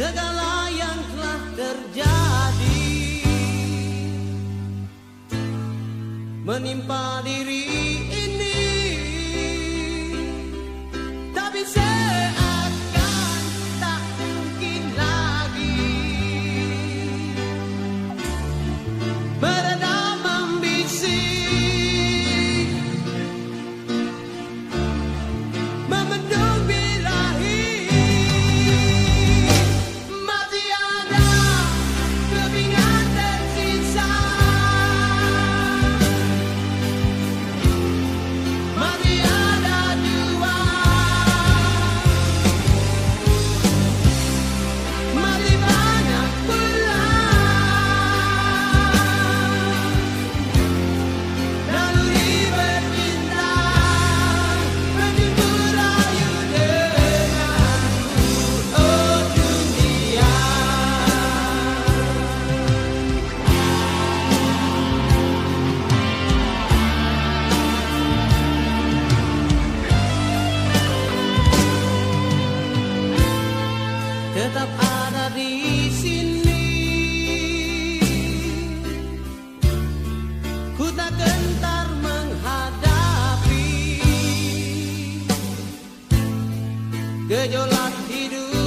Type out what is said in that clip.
segala yang telah terjadi. Menimpa diri ini. Tak bisa gejolak hidup